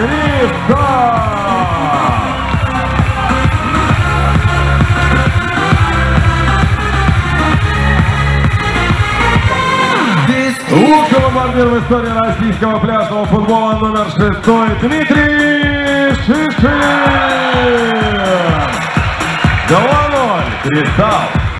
Кристалл! Лучший бомбардир в истории российского пляжного футбола номер шестой Дмитрий Шишин. 2-0. Кристалл.